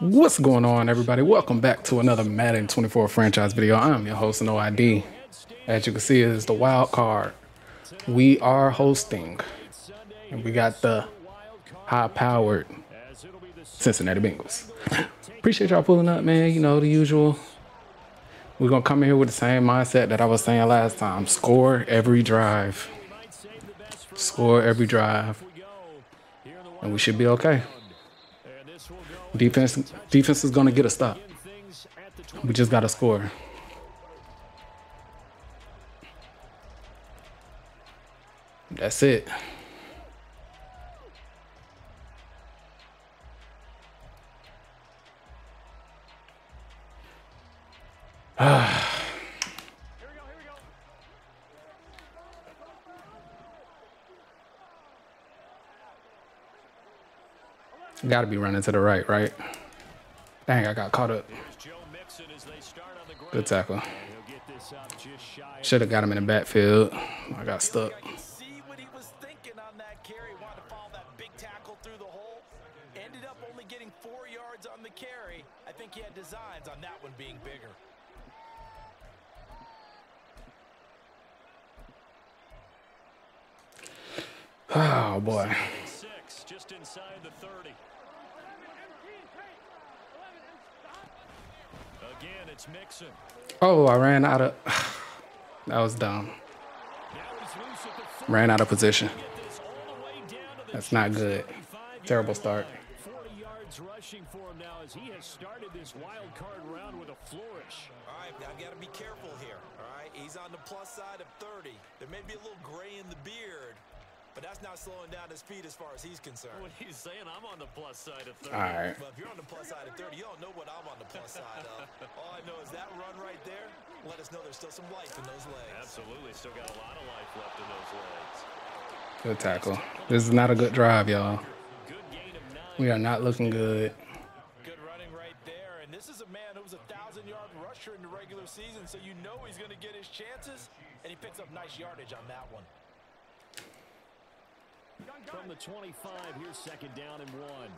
What's going on, everybody? Welcome back to another Madden 24 franchise video. I'm your host, No ID. As you can see, is the wild card. We are hosting, and we got the high-powered Cincinnati Bengals. Appreciate y'all pulling up, man. You know the usual. We're gonna come in here with the same mindset that I was saying last time. Score every drive. Score every drive, and we should be okay. Defense defense is going to get a stop. We just got to score. That's it. Got ah. To be running to the right, right? Dang, I got caught up. Good tackle. Should have got him in the backfield. I got stuck. Ended up only getting four yards on the carry. I think he had designs on that one being bigger. Oh boy. Six, just inside the 30. Again, it's Mixon. Oh, I ran out of. That was dumb. Now he's loose at the 40. Ran out of position. Get this all the way down to the That's not good. Terrible start. 40 yards rushing for him now as he has started this wild card round with a flourish. All right, now got to be careful here. All right, he's on the plus side of 30. There may be a little gray in the beard, but that's not slowing down his speed as far as he's concerned. What he's saying, I'm on the plus side of 30. All right. But if you're on the plus side of 30, you don't know what I'm on the plus side of. All I know is that run right there. Let us know there's still some life in those legs. Absolutely, still got a lot of life left in those legs. Good tackle. This is not a good drive, y'all. Good gain of nine. We are not looking good. Good running right there. And this is a man who was a thousand yard rusher in the regular season, so you know he's going to get his chances. And he picks up nice yardage on that one. From the 25, here's second down and one.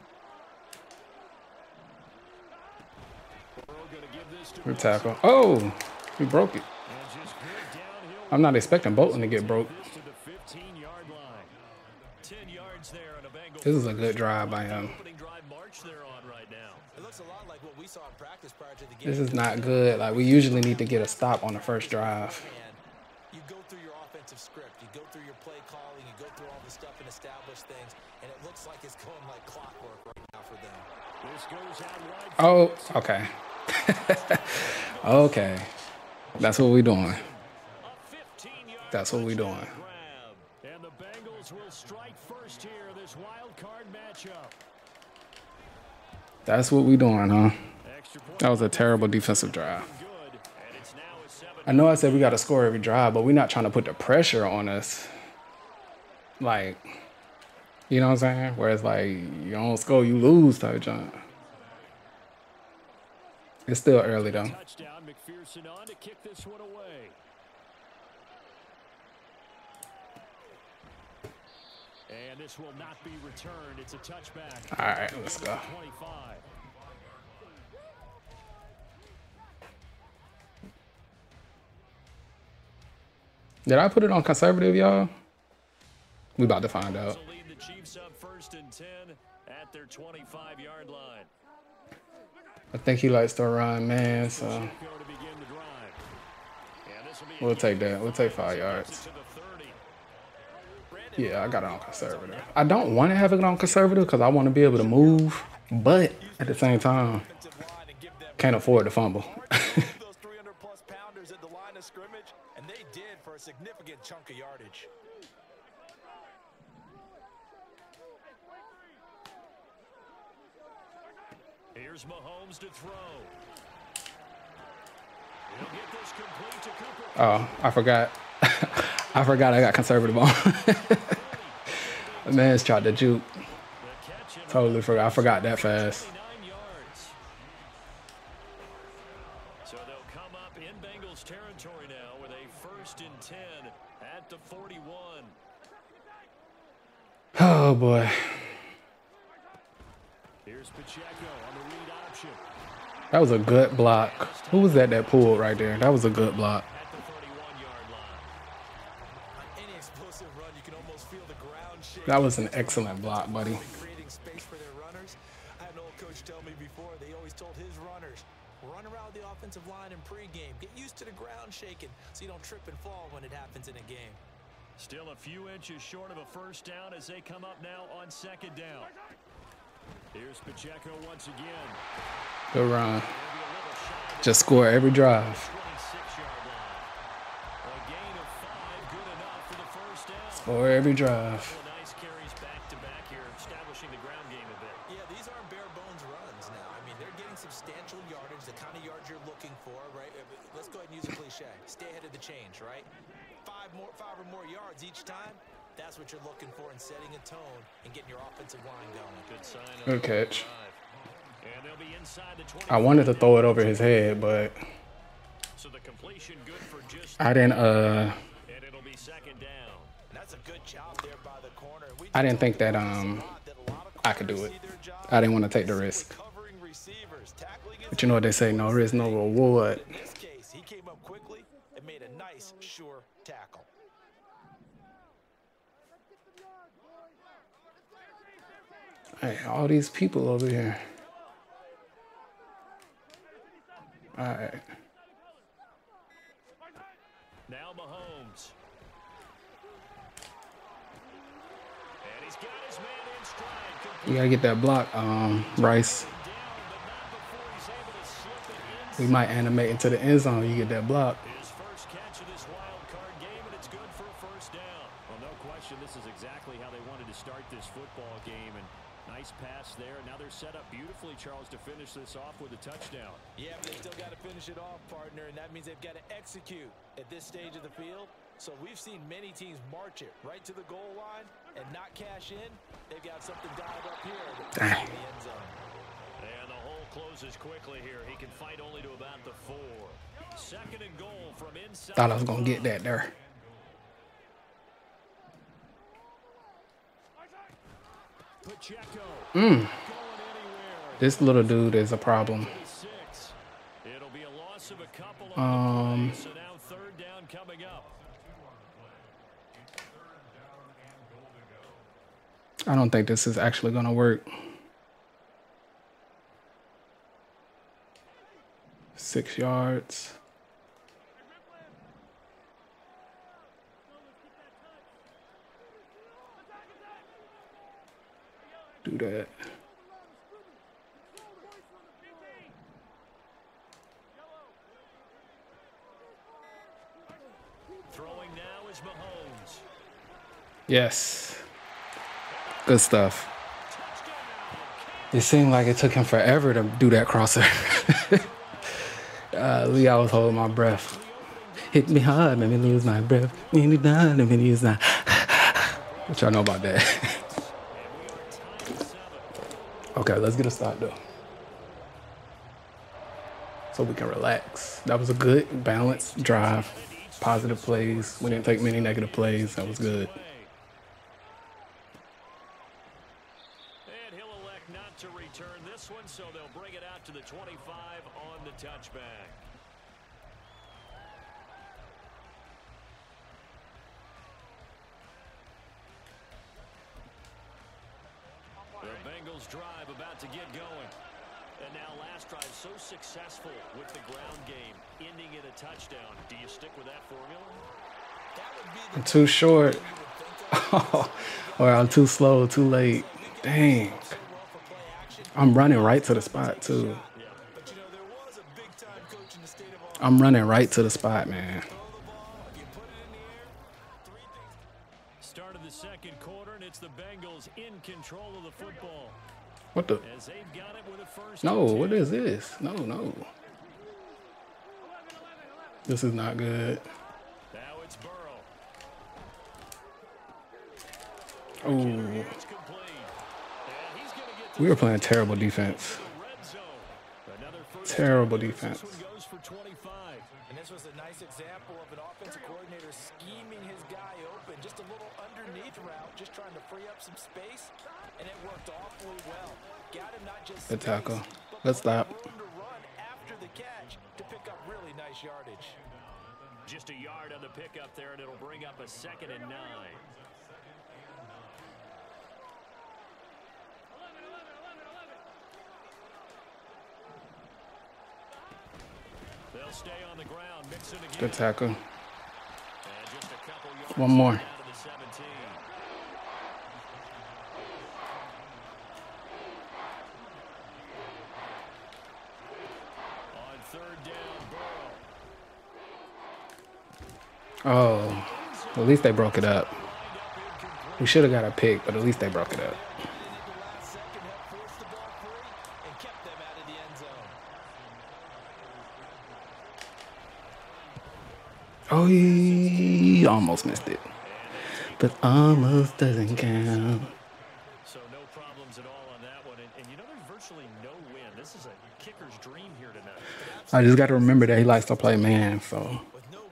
Burrow gonna give this to Good tackle. Oh, he broke it. And just good downhill I'm not expecting Bolton to get broke. this to the 15-yard line. 10 yards there on a Bengal. This is a good drive by him. Opening drive march they're on right now. It looks a lot like what we saw in practice prior to the game. This is not good. Like we usually need to get a stop on the first drive. And you go through your offensive script, you go through your play calling, you go through all the stuff and establish things, and it looks like it's going like clockwork right now for them. This goes out wide. Oh, okay. okay. That's what we're doing. That's what we doing. And the Bengals will strike first here, this wild card matchup. That's what we doing, huh? That was a terrible defensive drive. good. And it's now a seven. I know I said we got to score every drive, but we're not trying to put the pressure on us. Like, you know what I'm saying? Where it's like, you don't score, you lose type of jump. It's still early though. Touchdown, McPherson on to kick this one away. And this will not be returned. It's a touchback. All right, let's go. 25. Did I put it on conservative, y'all? We about to find out. So lead the Chiefs up first and 10 at their 25-yard line. I think he likes to run, man. So Go to begin the drive. And this will be a we'll take that. We'll take five yards. to the 30. Yeah, I got it on conservative. I don't want to have it on conservative because I want to be able to move, but at the same time, Offensive line and give them can't afford to fumble. those 300 plus pounders at the line of scrimmage, and they did for a significant chunk of yardage. Here's Mahomes to throw. He'll get this complete to Cooper. oh, I forgot. I forgot I got conservative on. the man's tried to juke. The catch and Totally forgot. I forgot that fast. Oh boy. Here's Pacheco on the read option That was a good block. Who was that that pulled right there? That was a good block. at the 31-yard line. On any explosive run, you can almost feel the ground shake. That was an excellent block, buddy. Still a few inches short of a first down as they come up now on second down. Here's Pacheco once again. Go run. Maybe a little shy of Just score every drive. the 26-yard line. A gain of five, good enough for the first down. Score every drive. Couple of nice carries back to back here, establishing the ground game a bit. Yeah, these aren't bare bones runs now. I mean, they're getting substantial yardage, the kind of yards you're looking for, right? Uh, but Let's go ahead and use a cliche. Stay ahead of the change, right? Five more, five or more yards each time. That's what you're looking for in setting a tone and getting your offensive line going. Good sign. on Good catch. drive. And they'll be inside the 20. I wanted to throw it over his head, but I didn't. Uh, I didn't think that um I could do it. I didn't want to take the risk. But you know what they say? No risk, no reward. In this case, he came up quickly and made a nice, sure tackle. Hey, all these people over here. All right. Now Mahomes. And he's got his man in stride. You gotta get that block, um, Rice. down, but not before he's able to slip it We might animate into the end zone. You get that block. His first catch of this wild card game, and it's good for a first down. Well, no question, this is exactly how they wanted to start this football game. And nice pass there. Now they're set up beautifully, Charles, to finish this off with a touchdown. Yeah, but they still got to finish it off, partner, and that means they've got to execute at this stage of the field. So we've seen many teams march it right to the goal line and not cash in. They've got something dialed up here to put it in the end zone. And the hole closes quickly here. He can fight only to about the four. Second and goal from inside. Thought I was gonna get that there. Pacheco. Mm. This little dude is a problem. Six. It'll be a loss of a couple Um, on the play, so now third down coming up. I don't think this is actually gonna work. Six yards. Do that. Throwing now is Mahomes. Yes. Good stuff. It seemed like it took him forever to do that crosser. uh, Lee, I was holding my breath. Hit me hard, let me lose my breath. Hit me down, let me use my. what y'all know about that? okay, let's get a start though. So we can relax. That was a good, balanced drive. Positive plays. We didn't take many negative plays. That was good. And he'll elect not to return this one, so they'll bring it out to the 25 on the touchback. The Bengals drive about to get going. And now last drive so successful with the ground game, ending in a touchdown. Do you stick with that formula? That would be I'm too short. or I'm too slow, too late. Dang. well for play action. I'm running right to the spot, too. But you know, there was a big time coach in the state of Ohio. I'm running right to the spot, man. What the? No, what 10. is this? No, no. This is not good. Oh, we were playing terrible defense. Terrible defense. This one goes for 25. And this was a nice example of an offensive coordinator scheming his guy open. Just a little underneath route, just trying to free up some space. And it worked awfully well. Got him not just Good tackle. space, but Good stop. room to run after the catch to pick up really nice yardage. Just a yard on the pickup there, and it'll bring up a second and nine. They'll stay on the ground, Mixon again. Good tackle. And just a couple yards One more. down to the 17. On third down, Burrow. Oh, at least they broke it up. We should have got a pick, but at least they broke it up. At the last second, helped force the ball free and kept them out of the end zone. He almost missed it. But almost doesn't count. So no problems at all on that one. And, and you know, there's virtually no win. This is a kicker's dream here tonight. I just got to remember that he likes to play man. So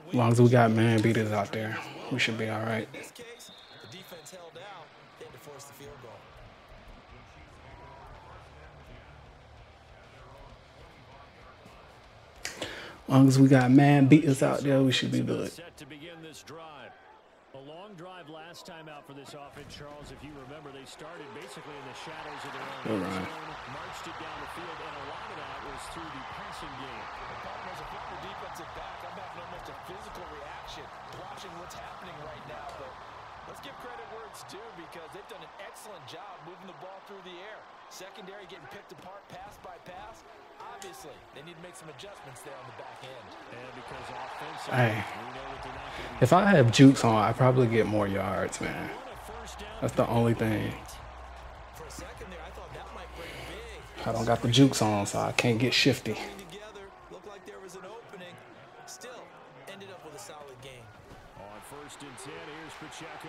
as long as we got man beaters out there, we should be all right. In this case, the defense held out. They had to force the field goal. As long as we got man beaters out there, we should be good. Set to begin this drive. A long drive last time out for this offense, Charles. If you remember, they started basically in the shadows of their own All right. zone, marched it down the field, and a lot of that was through the passing game. The As a former defensive back, I'm having almost a physical reaction watching what's happening right now. But let's give credit where it's due because they've done an excellent job moving the ball through the air. Secondary getting picked apart pass by pass. Obviously, they need to make some adjustments there on the back end. And because offensively, Hey. we know that they're not going to be If I have jukes on, I probably get more yards, man. on a first down. That's the only thing. For a second there, I thought that might bring big. I don't got the jukes on, so I can't get shifty. Looked like there was an opening. Still, ended up with a solid game. On first and 10, here's Pacheco.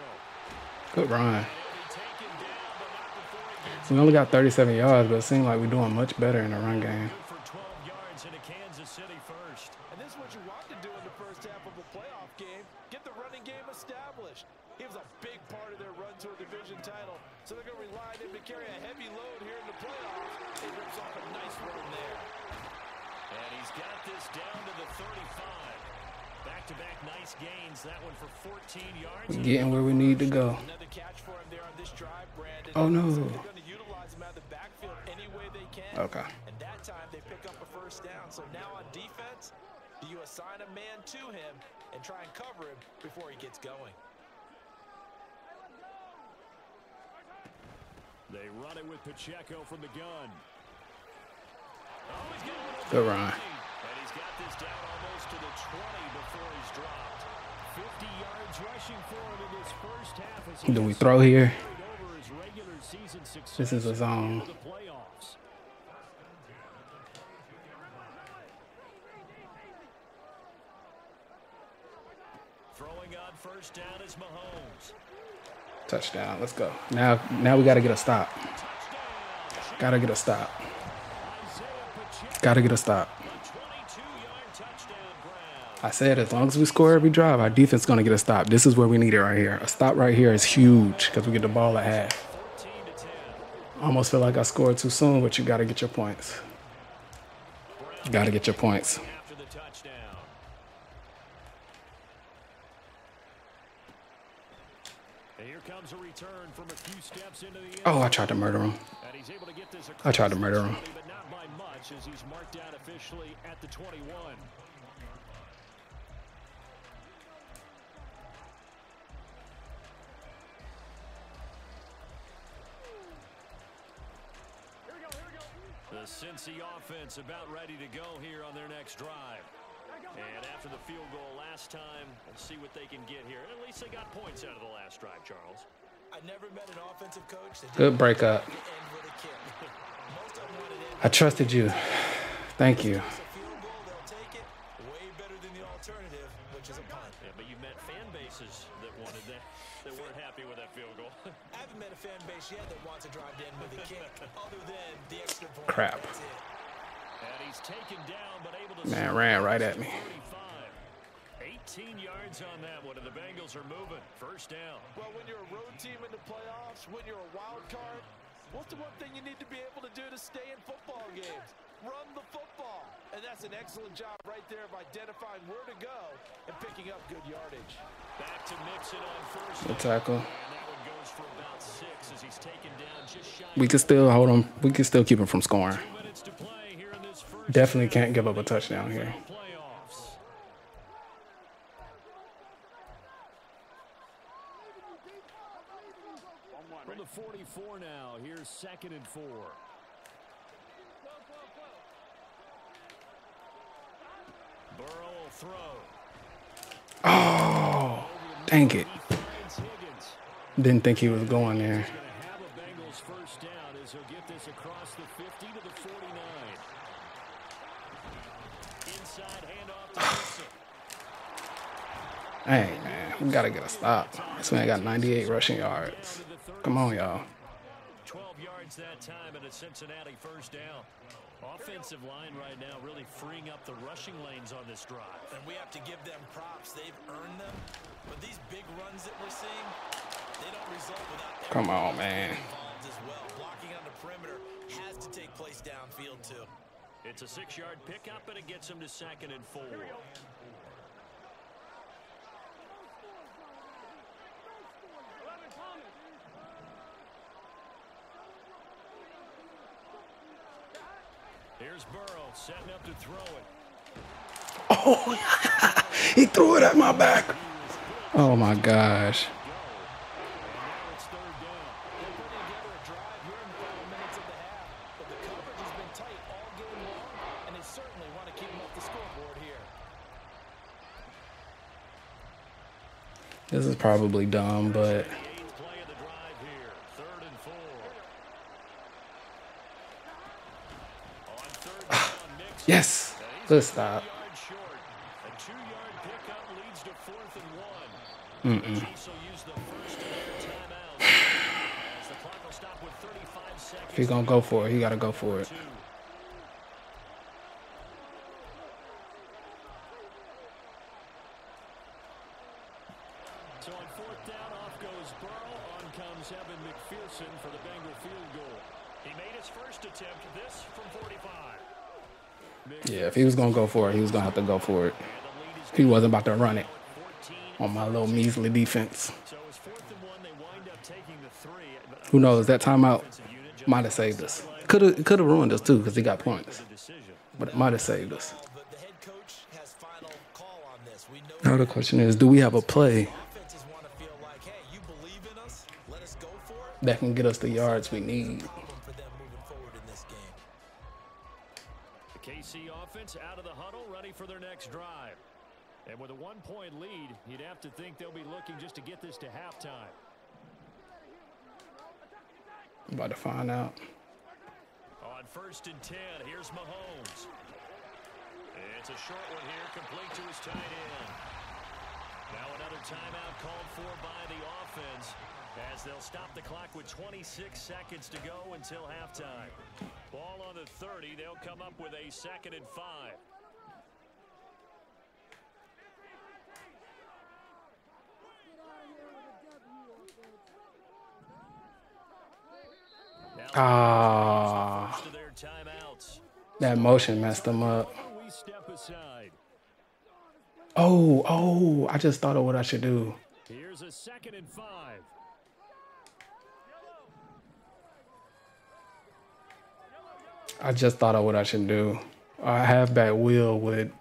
Good run. He'll be taken down, but not before he gets We only got 37 yards, but it seems like we're doing much better in the run game. good for 12 yards into Kansas City first. And this is what you want to do in the first half of a playoff game. Get the running game established. He was a big part of their run to a division title. So they're going to rely on him to carry a heavy load here in the playoffs. He rips off a nice run there. And he's got this down to the 35. Back-to-back nice gains. That one for 14 yards. We're getting where we need to go. Another catch for him there on this drive, Brandon. Oh, no. So they're going to utilize him out of the backfield any way they can. Okay. And that time they pick up a first down. So now on defense, do you assign a man to him and try and cover him before he gets going? They run it with Pacheco from the gun. Oh, he's got a little Good run. And he's got this down almost to the 20 before he's dropped. 50 yards rushing for him in this first half. As he Do we throw here? carried over his regular season success This is a zone. into the playoffs. Throwing on first down is Mahomes. Touchdown. Let's go. Now, now we got to get a stop. Got to get a stop. Got to get a stop. a 22-yard touchdown ground. I said as long as we score every drive, our defense to get a stop. This is where we need it right here. A stop right here is huge because we get the ball at half. 14 to 10. Almost feel like I scored too soon, but you got to get your points. You got to get your points. after the touchdown. And here comes a return from a few steps into the end Oh, I tried to murder him. And he's able to get this I tried to murder him. But not by much as he's marked down officially at the 21. The Cincy offense about ready to go here on their next drive. And after the field goal last time, we'll see what they can get here. At least they got points out of the last drive, Charles. I never met an offensive coach that Good breakup. didn't end with a kick. Most of them wanted it. I trusted you. Thank you. It's a field goal, they'll take it. Way better than the alternative, which is a punt. Yeah, but you met fan bases that wanted that, that weren't happy with that field goal. I haven't met a fan base yet that wants to drive in with a kick, other than the extra point. Crap. Man ran right at me. 18 yards on that one, and the Bengals are moving. First down. Well, when you're a road team in the playoffs, when you're a wild card, what's the one thing you need to be able to do to stay in football games? Run the football. And that's an excellent job right there of identifying where to go and picking up good yardage. Back to Mixon on first Good tackle. And that one goes for about six as he's taken down just shy We can still hold him. We can still keep him from scoring. of minutes to play here in this first Definitely can't give up a touchdown here. From the 44 now, here's second and four. Burrow throw. Oh, dang it. Didn't think he was going there. Going to have a Bengals first down as he'll get this across the 50 to the 49. Inside handoff to Wilson. Hey, man, we gotta get a stop. This man got 98 rushing yards. Come on, y'all. 12 yards that time and a Cincinnati first down. Offensive line right now really freeing up the rushing lanes on this drive. And we have to give them props. They've earned them. But these big runs that we're seeing, they don't result without Come on, man. as well. Blocking on the perimeter has to take place downfield too. It's a six-yard pickup, and it gets him to second and four. Here's Burrow setting up to throw it. Oh, he threw it at my back. Oh my gosh. This is probably dumb, They're stop with 35 seconds. If he's gonna go for it, he gotta go for it. Two. So on fourth down, off goes Burrow. On comes Evan McPherson for the Bengal field goal. He made his first attempt. This from 45. Yeah, if he was gonna go for it, he was gonna have to go for it. He wasn't about to run it on my little measly defense. Who knows? That timeout might have saved us. Could have could have ruined us too because he got points, but it might have saved us. Now the question is, do we have a play that can get us the yards we need? KC offense out of the huddle, ready for their next drive. And with a one-point lead, you'd have to think they'll be looking just to get this to halftime. I'm about to find out. On first and ten, here's Mahomes. It's a short one here, complete to his tight end. Now another timeout called for by the offense as they'll stop the clock with 26 seconds to go until halftime. Ball on the 30, they'll come up with a second and five. Ah, first of their timeouts. that motion messed them up. We step aside. Oh, oh, I just thought of what I should do. Here's a second and five. I just thought of what I should do. I have back wheel would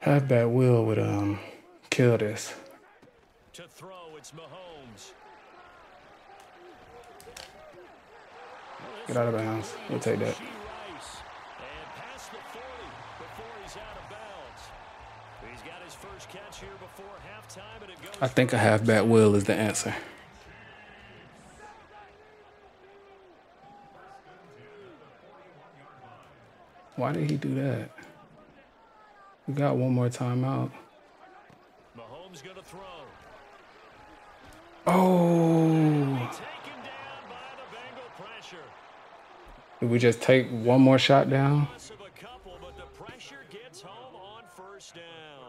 have back wheel would um kill this. To throw, it's Mahomes. Get out of bounds. We'll take that. She Rice. And past the 40 before he's out of bounds. He's got his first catch here before halftime, and it goes I think a halfback wheel is the answer. Why did he do that? We got one more timeout. Mahomes to throw. Oh, Taken down by the Bengal pressure. Do we just take one more shot down? Loss of a couple, but the pressure gets home on first down.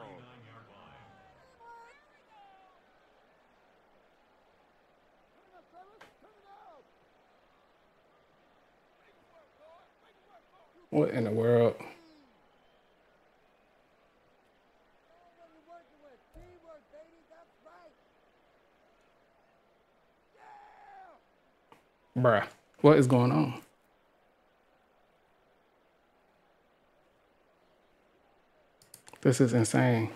What in the world? Bruh, what is going on? This is insane.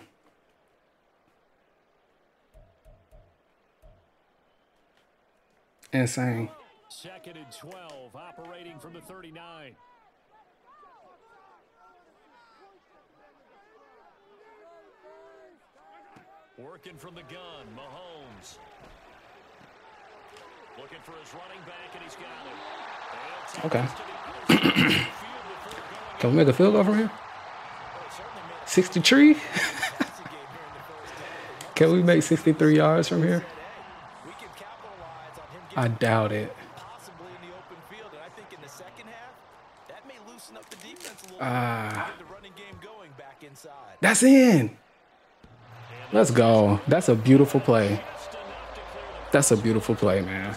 Insane. Second and 12, operating from the 39. Working from the gun, Mahomes. Looking for his running back, and he's got it. Okay. Field before going Can we make a field goal from here? 63? Can we make 63 yards from here? We can capitalize on him I doubt it. possibly in the open field. And I think in the second half, that may loosen up the defense Ah. bit. Get the running game going back inside. That's in. Let's go. That's a beautiful play. That's a beautiful play, man.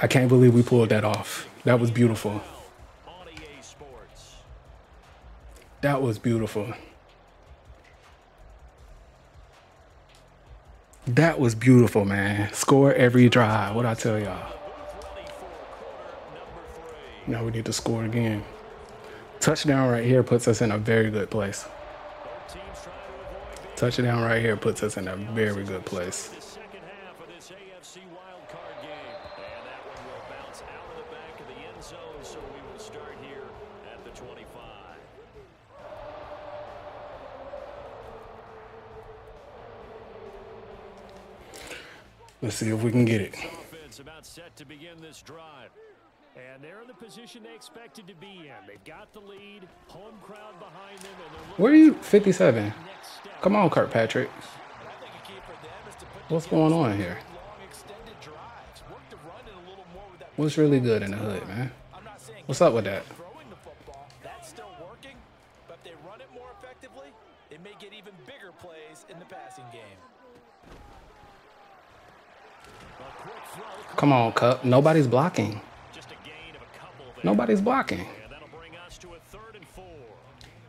I can't believe we pulled that off. That was beautiful. That was beautiful. That was beautiful, man. Score every drive. What I tell y'all. Now we need to score again. Touchdown right here puts us in a very good place. Touchdown right here puts us in a very good place. the second half of this AFC wildcard game. And that one will bounce out of the back of the end zone, so we will start here at the 25. Let's see if we can get it. And they're in the position they expected to be in. They've got the lead, home crowd behind them, Where are you? 57. Come on, Kirkpatrick. What's going on here? What's really good in the hood, man? What's up with that? Come on, Kupp. Nobody's blocking. And blocking.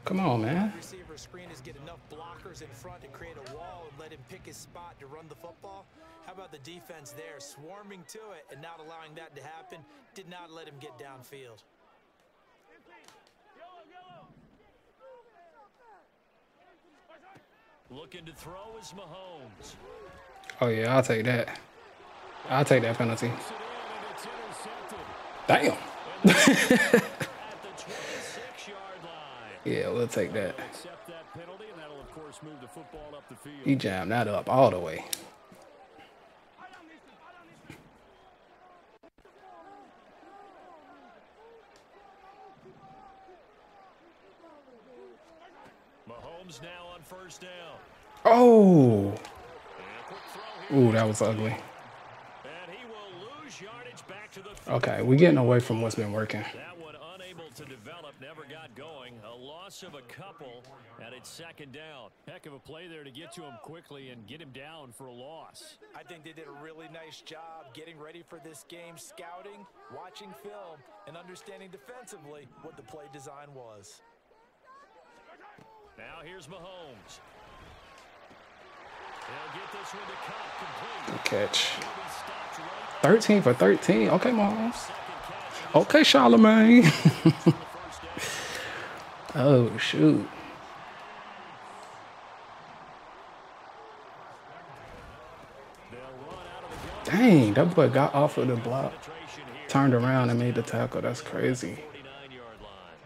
Come on, man. Receiver screeners get enough blockers in front to create a wall and let him pick his spot to run the football. How about the defense there, swarming to it and not allowing that to happen? Did not let him get downfield. Looking to throw is Mahomes. Oh, yeah, I'll take that. I'll take that penalty. Puts it in, and it's intercepted Damn. At the 26-yard line. Yeah, we'll take that. Accept that penalty, and that'll, of course, move the football up the field. He jammed that up all the way. Mahomes now on first down. Oh. And a quick throw here. Ooh, that was ugly. And he will lose yardage back to the field. Okay, we're getting away from what's been working. That one unable to develop, never got going. A loss of a couple, and it's second down. Heck of a play there to get to him quickly and get him down for a loss. I think they did a really nice job getting ready for this game, scouting, watching film, and understanding defensively what the play design was. Now here's Mahomes. He'll get this one to Kupp complete. Good catch. He'll be stopped right 13 for 13. Okay, Mahomes. Okay, Charlemagne. for the first down. oh, shoot. They'll run out of the gun. Dang, that boy got off of the block, turned around and made the tackle. That's crazy. 49-yard line.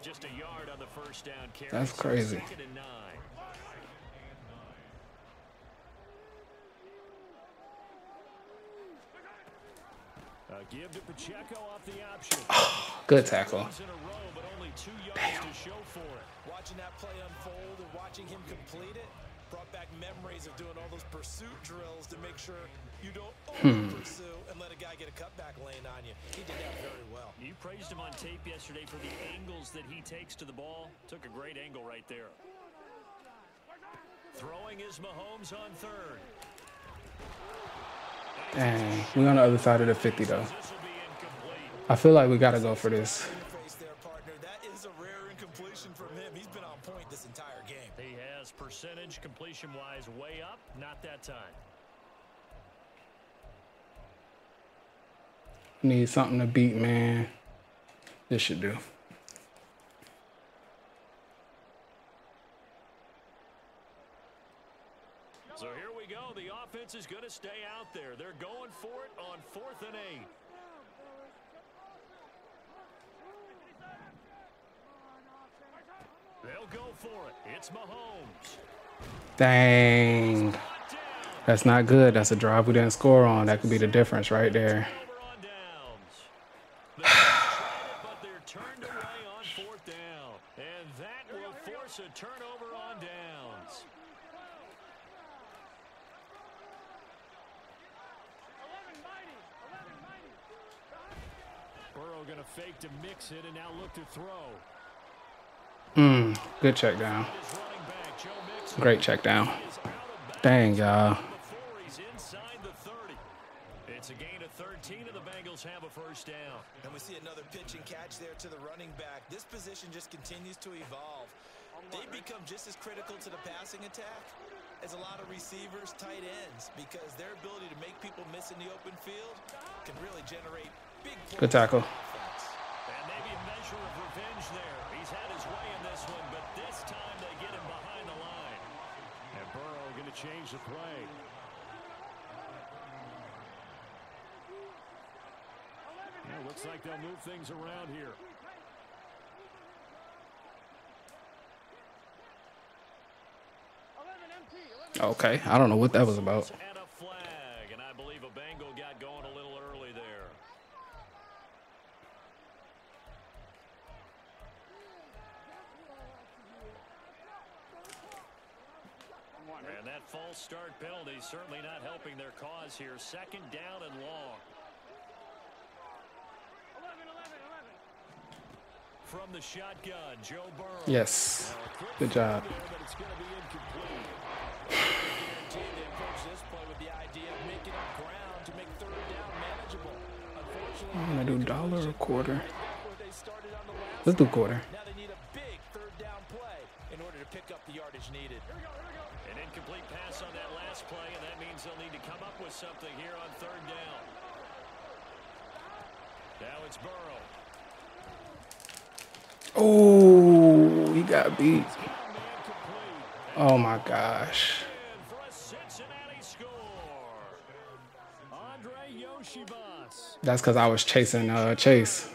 Just a yard on the first down carry. That's so crazy. Second and nine. A give to Pacheco off the option. Good tackle. Runs in a row, but only two yards to show for it. Watching that play unfold and watching him complete it, Brought back memories of doing all those pursuit drills to make sure you don't Hmm. over pursue and let a guy get a cutback lane on you. He did that very well. You praised him on tape yesterday for the angles that he takes to the ball. Took a great angle right there. Throwing is Mahomes on third. Dang, we on the other side of the 50 though. I feel like we gotta go for this. He has percentage completion-wise way up. Not that time. Need something to beat, man. This should do. So here we go. The offense is going to stay out there. They're going for it on fourth and eight. They'll go for it. It's Mahomes. Dang. That's not good. That's a drive we didn't score on. That could be the difference right there. Over on downs. They tried it, but they're turned away on fourth down. And that will force a turnover on downs. Burrow going to fake to mix it and now look to throw. Mm, good check down. His running back, Joe Mixon, Great check down. is out of bounds Dang, y'all. before he's inside the 30. It's a gain of 13, and the Bengals have a first down. And we see another pitch and catch there to the running back. This position just continues to evolve. They become just as critical to the passing attack as a lot of receivers, tight ends, because their ability to make people miss in the open field can really generate big Good tackle. on offense. And maybe a measure of revenge there. He's had his way in this one, but this time they get him behind the line. And Burrow going to change the play. Yeah, looks like they'll move things around here. Okay, I don't know what that was about. Their here. Second down and long. From the shotgun, Joe Burrow. Yes. Good job. throw there, but it's going to be incomplete. Guaranteed they approach this play with the idea of making up ground to make third down manageable. Unfortunately, I'm gonna do dollar or quarter. right back where they started on the last Let's do quarter. Now they need a big third down play in order to pick up the yardage needed. An incomplete pass on that last play, they'll need to come up with something here on third down. Now it's Burrow. Oh, he got beat. Oh my gosh. And for a Cincinnati score. Andre Yoshibas. That's because I was chasing uh, Chase.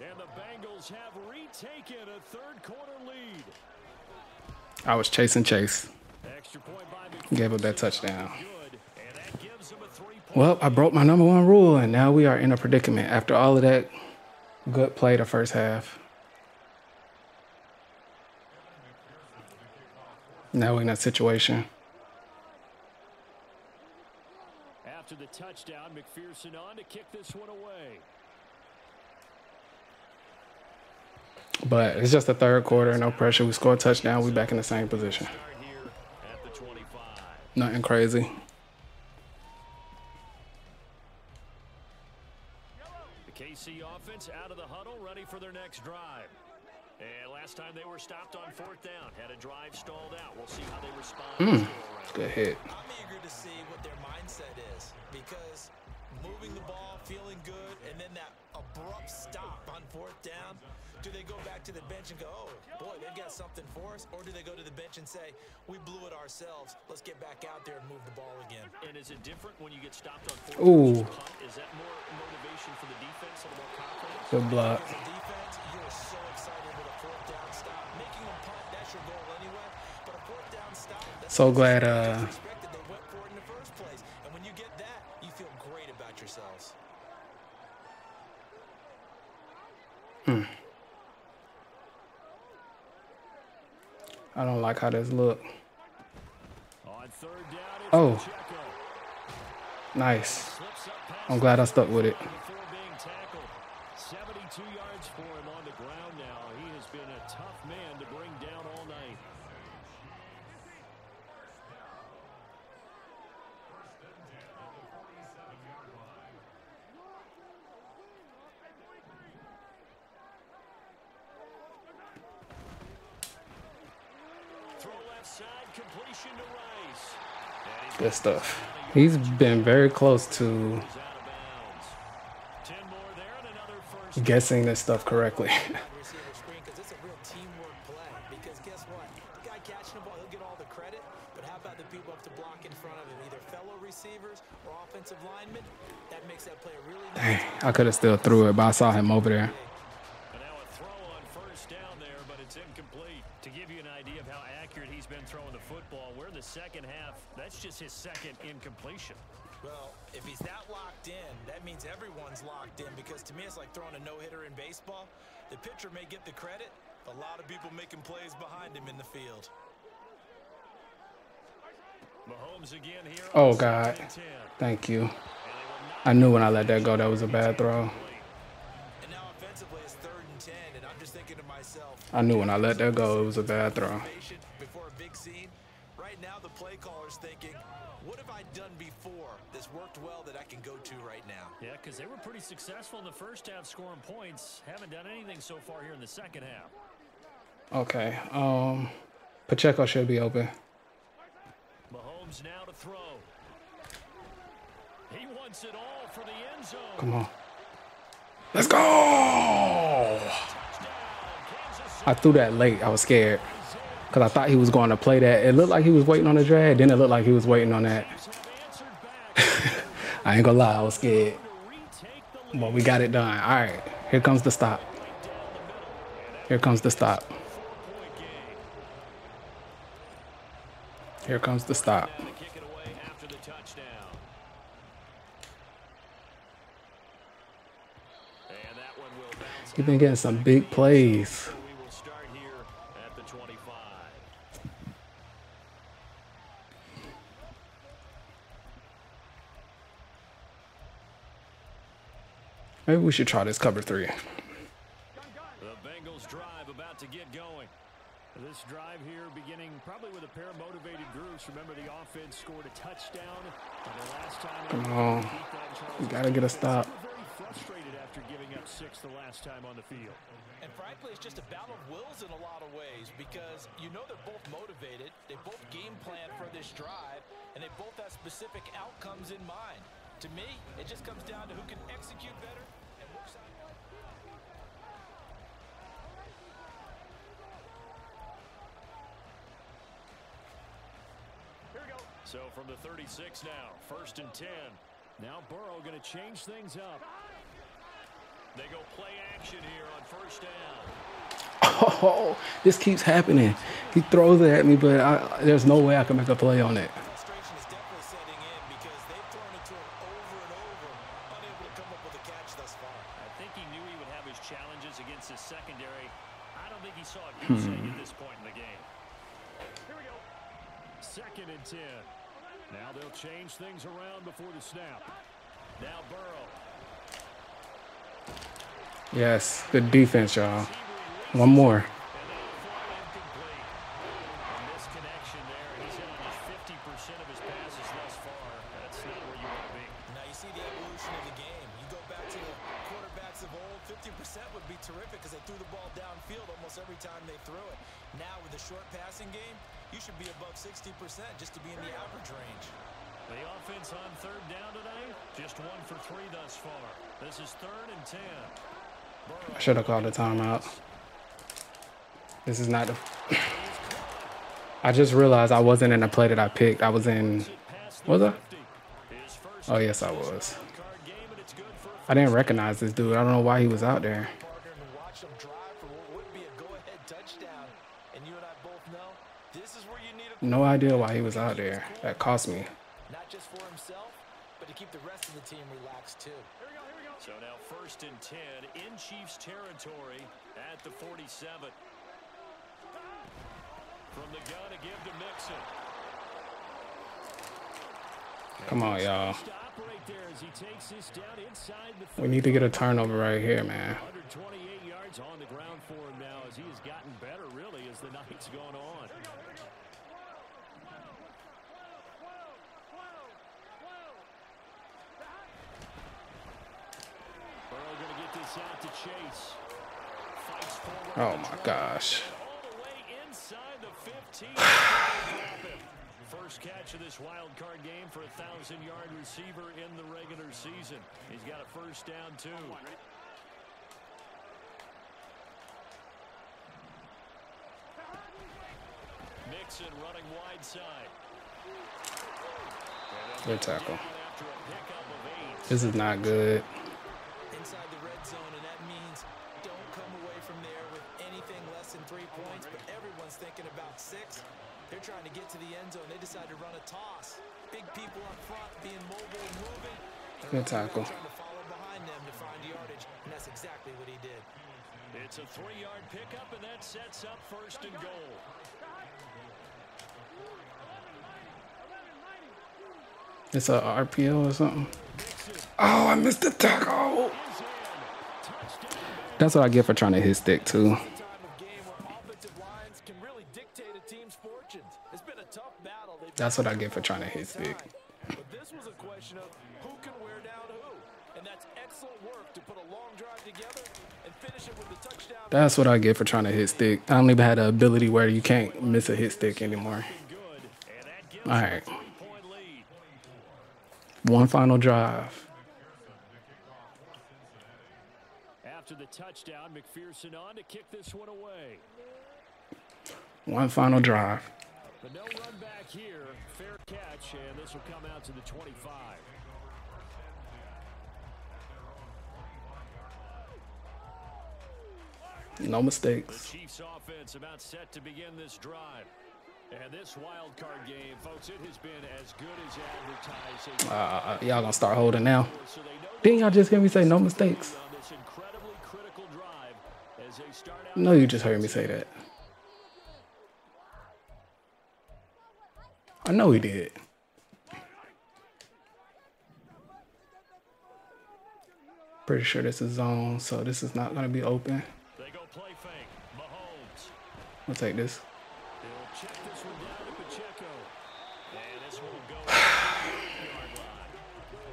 And the Bengals have retaken a third quarter lead. I was chasing Chase. Extra point by Gave up that touchdown. Good. And that gives them a three-point Well, I broke my number one rule, and now we are in a predicament after all of that good play the first half. Now we're in that situation. After the touchdown, McPherson on to kick this one away. But it's just the third quarter, no pressure. We score a touchdown. We back in the same position. Start here at the 25. Nothing crazy. Offense out of the huddle, ready for their next drive. And last time they were stopped on fourth down, had a drive stalled out. We'll see how they respond. this go around. Good hit. I'm eager to see what their mindset is because moving the ball, feeling good, and then that abrupt stop on fourth down. Do they go back to the bench and go, oh, boy, they've got something for us? Or do they go to the bench and say, we blew it ourselves. Let's get back out there and move the ball again. And is it different when you get stopped on fourth Ooh. punt? Is that more motivation for the defense, a more confidence? Good block. Defense, you're so excited with a fourth down stop. Making them punt, that's your goal anyway. But a fourth down stop, So glad, uh, just expected. They went for it in the first place. And when you get that, you feel great about yourselves. Hmm. I don't like how this look. third down, it's Oh. Nice. Slips up past I'm glad I stuck with it. before being tackled. 72 yards for him on the ground now. He has been a tough man to bring down all night. Throw left side, completion to Rice. And he's Good stuff. He's been very close to out of bounds. 10 more there and another first guessing this stuff correctly. receiver screen because it's a real teamwork play. Because guess what? The guy catching the ball, he'll get all the credit. But how about the people up to block in front of him, either fellow receivers or offensive linemen? That makes that play a really nice. Dang, I could have still threw it, but I saw him over there. It's incomplete. To give you an idea of how accurate he's been throwing the football, we're in the second half. That's just his second incompletion. Well, if he's that locked in, that means everyone's locked in because to me it's like throwing a no-hitter in baseball. The pitcher may get the credit, but a lot of people making plays behind him in the field. Mahomes again here. Oh, God. Thank you. And they will not I knew when I let that go that was a bad throw. I knew when I let that go it was a bad throw. before a big scene. Right now the play caller's thinking, what have I done before that's worked well that I can go to right now? Yeah, because they were pretty successful in the first half scoring points. Haven't done anything so far here in the second half. Okay. Um, Pacheco should be open. Mahomes now to throw. He wants it all for the end zone. Come on. Let's go. I threw that late. I was scared because I thought he was going to play that. It looked like he was waiting on the drag. Then it looked like he was waiting on that. I ain't gonna lie, I was scared. But we got it done. All right. Here comes the stop. Here comes the stop. Here comes the stop. He's been getting some big plays. We will start here at the 25. Maybe we should try this cover three. The Bengals drive about to get going. This drive here beginning probably with a pair of motivated groups. Remember the offense scored a touchdown. And the last time they Come on. We gotta get a stop. They were very frustrated after giving up six the last time on the field. And frankly, it's just a battle of wills in a lot of ways because you know they're both motivated, they both game plan for this drive, and they both have specific outcomes in mind. To me, it just comes down to who can execute better So from the 36 now, first and 10. Now Burrow going to change things up. They go play action here on first down. Oh, this keeps happening. He throws it at me, but I, there's no way I can make a play on it. Frustration is definitely setting in because they've thrown it to him over and over, unable to come up with a catch thus far. I think he knew he would have his challenges against his secondary. I don't think he saw it goose egg at this point in the game. Here we go. Second and 10. Now they'll change things around before the snap. Now Burrow. Yes, the defense, y'all. One more. And now fly incomplete. A misconnection there. He's hit almost 50% of his passes thus far. That's not where you want to be. Now you see the evolution of the game. You go back to the quarterbacks of old, 50% would be terrific because they threw the ball downfield almost every time they threw it. Now with the short passing game, you should be above 60% just to be in the average range. The offense on third down tonight, just one for three thus far. This is third and 10. Burrow Should have called timeout. This is not the. I just realized I wasn't in the play that I picked. I was in. Was I? 50. His first Oh, yes, I was. I didn't recognize this dude. I don't know why he was out there. No idea why he was out there. That cost me. not just for himself, but to keep the rest of the team relaxed too. So now first and 10 in Chiefs territory at the 47. From the gun to give to Mixon. Come on, y'all. Stop right there as he takes this down inside the We need to get a turnover right here, man. 128 yards on the ground for him now as he has gotten better really as the night's gone on. Burrow going to get this out to Chase. Fights forward. Oh my gosh. All the way inside the 15. First catch of this wild card game for a thousand yard receiver in the regular season. He's got a first down too. Mixon running wide side. Good tackle. After a pickup of eight. This is not good. Everyone's thinking about six. They're trying to get to the end zone. They decide to run a toss. Big people up front, being mobile and moving. Good tackle. Trying to follow behind them to find yardage, and that's exactly what he did. It's a three-yard pickup, and that sets up first and goal. It's a RPO or something. Oh, I missed the tackle. That's what I get for trying to hit stick too. That's what I get for trying to hit stick. But this was a question of who can wear down who. And that's excellent work to put a long drive together and finish it with the touchdown. That's what I get for trying to hit stick. I don't even have the ability where you can't miss a hit stick anymore. Good, and that gives All right. them a three-point lead. One final drive. After the touchdown, McPherson on to kick this one away. One final drive. But no run back here. Fair catch, and this will come out to the 25. No The mistakes. Chiefs offense about set to begin this drive. And this wild card game, folks, it has been as good as advertised. Uh, y'all gonna start holding now. Didn't y'all just hear me say no mistakes? on this incredibly critical drive as they start out No, you just heard me say that. I know he did. Pretty sure this is zone, so this is not gonna be open. They go play fake. Mahomes. I'll take this. They'll check this one down to Pacheco. And this one will go to the yard line.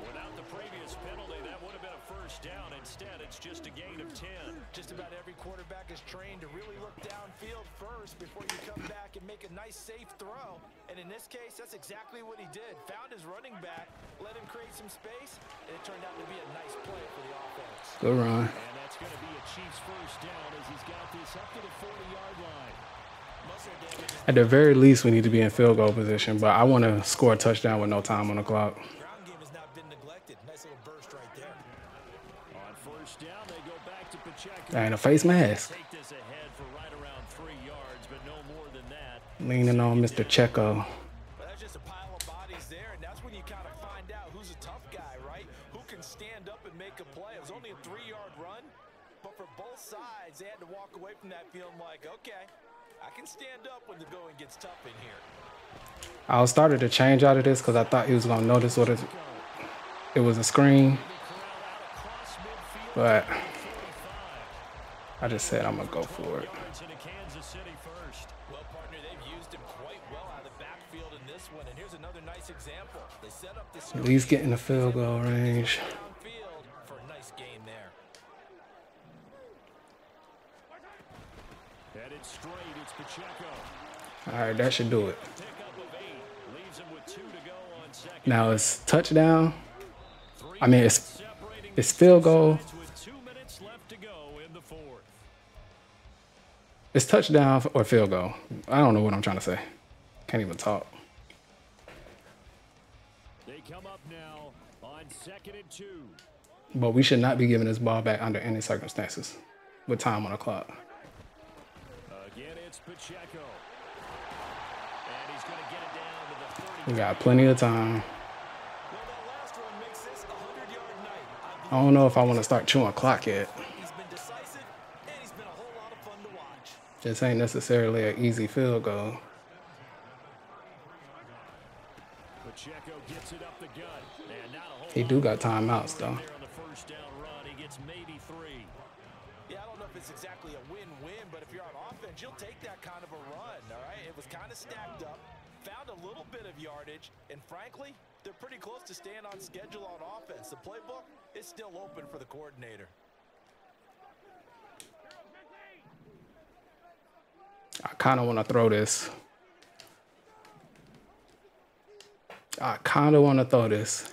Without the previous penalty, that would have been a first down. Instead, it's just a gain of 10. Just about every quarterback is trained to really look downfield first before you come back and make a nice safe throw. And in this case, that's exactly what he did. Found his running back, let him create some space, and it turned out to be a nice play for the offense. Good run. And that's going to be a Chiefs first down as he's got this up to the 40-yard line. Most of their damage At the very least, we need to be in field goal position, but I want to score a touchdown with no time on the clock. ground game has not been neglected. Nice little burst right there. On first down, they go back to Pacheco. And a face mask. Leaning on Mr. Checo. But that's just a pile of bodies there, and that's when you kind of find out who's a tough guy, right? Who can stand up and make a play. It was only a three-yard run, but for both sides, they had to walk away from that feeling like, okay, I can stand up when the going gets tough in here. I was started to change out of this because I thought he was gonna notice what it, it was a screen, but I just said I'm gonna go for it. One, and here's another nice example. They set up this At least get in the field goal range. downfield for a nice. Headed straight, it's Pacheco. All right, that should do it. Pickup of eight. Leaves him with two to go on second. Now it's touchdown. I mean, it's it's field goal. sides with two minutes left to go in the fourth. It's touchdown or field goal. I don't know what I'm trying to say. Can't even talk. But we should not be giving this ball back under any circumstances with time on the clock. Again, it's Pacheco. And he's going to get it down to the 30. We got plenty of time. Well, that last run makes this a 100-yard night. I don't know if I want to start chewing clock yet. He's been decisive, and he's been a whole lot of fun to watch. This ain't necessarily an easy field goal. Pacheco gets it up the gut. He do got timeouts though. There on the first down run, he gets maybe three. Yeah, I don't know if it's exactly a win-win, but if you're on offense, you'll take that kind of a run, all right? It was kind of stacked up, found a little bit of yardage, and frankly, they're pretty close to staying on schedule on offense. The playbook is still open for the coordinator. I kind of want to throw this. I kind of want to throw this.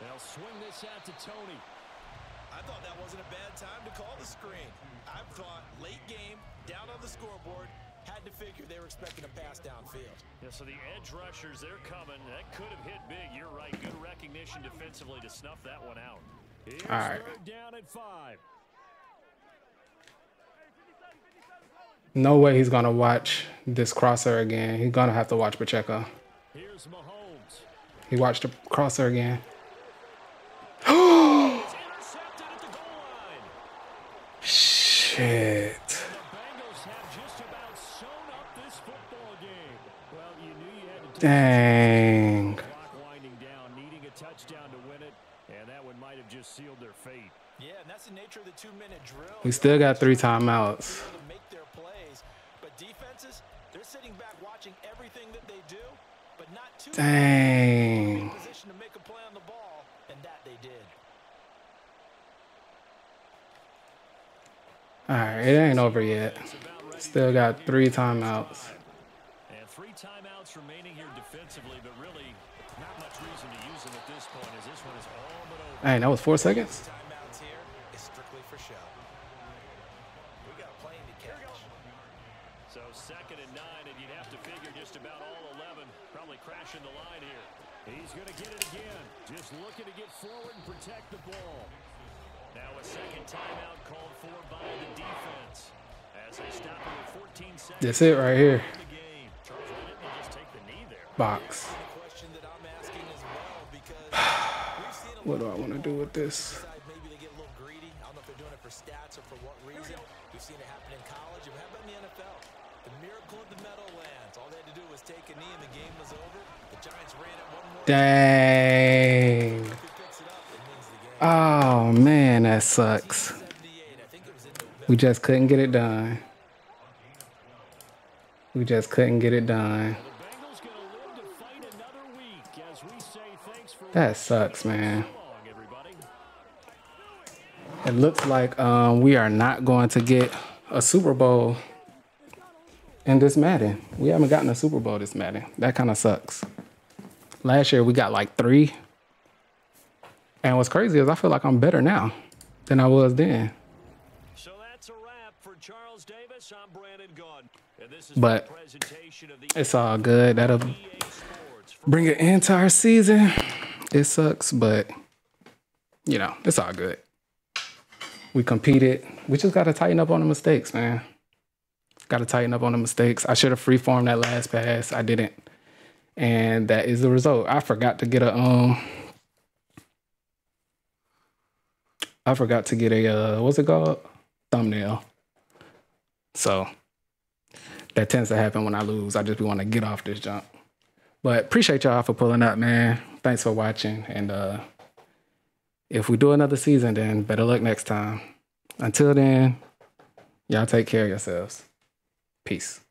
They'll swing this out to Tony. I thought that wasn't a bad time to call the screen. I thought late game, down on the scoreboard, had to figure they were expecting a pass downfield. Yeah, so the edge rushers, they're coming. That could have hit big. You're right. Good recognition defensively to snuff that one out. Here's All right. down at five. No way he's gonna watch this crosser again. He's gonna have to watch Pacheco. Here's Mahomes. He watched the crosser again. It's intercepted at the goal line. Shit. The Bengals have just about sewn up this football game. Well, you knew you had to do Dang. Clock winding down, needing a touchdown to win it, and that one might have just sealed their fate. Yeah, and that's the nature of the two-minute drill. We still got three timeouts. able to make their plays, but defenses, they're sitting back watching everything that they do, but not too Dang. position to make a play on the ball, and that they did. All right, it ain't over yet. It's about ready Still got three timeouts. And remaining here defensively, but really not much reason to use them at this point as this one is all but over. Dang, that was four seconds. Timeouts here is strictly for show. We got a to catch. So second and nine, and you'd have to figure just about all 11 probably crashing the line here. He's going to get it again. Just looking to get forward and protect the ball. Now a second timeout called for by the defense. As they stop with 14 seconds That's it right here. Box. The question that I'm asking as well, because we've seen a What do I want to do with this? decide maybe they get a little greedy. I don't know if they're doing it for stats or for what reason. We've seen it happen in college. And how about in the NFL? The miracle of the Meadowlands. All they had to do was take a knee and the game was over. The Giants ran it one more Dang. Who picks it up and wins the game. Oh man, that sucks. 78. I think it was in November. We just couldn't get it done. We just couldn't get it done. The Bengals going to live to fight another week as we say thanks for That sucks, man. so long, everybody. It looks like um, we are not going to get a Super Bowl in this Madden. We haven't gotten a Super Bowl this Madden. That kind of sucks. Last year we got like three. And what's crazy is I feel like I'm better now than I was then. So that's a wrap for Charles Davis. I'm Brandon Gaudin. And this is But the presentation of the It's all good. That'll bring an entire season. It sucks, but you know, it's all good. We competed. We just got to tighten up on the mistakes, man. Got to tighten up on the mistakes. I should have freeformed that last pass. I didn't. And that is the result. I forgot to get a um I forgot to get a uh what's it called? Thumbnail. So that tends to happen when I lose. I just want to get off this jump. But appreciate y'all for pulling up, man. Thanks for watching. And uh if we do another season, then better luck next time. Until then, y'all take care of yourselves. Peace.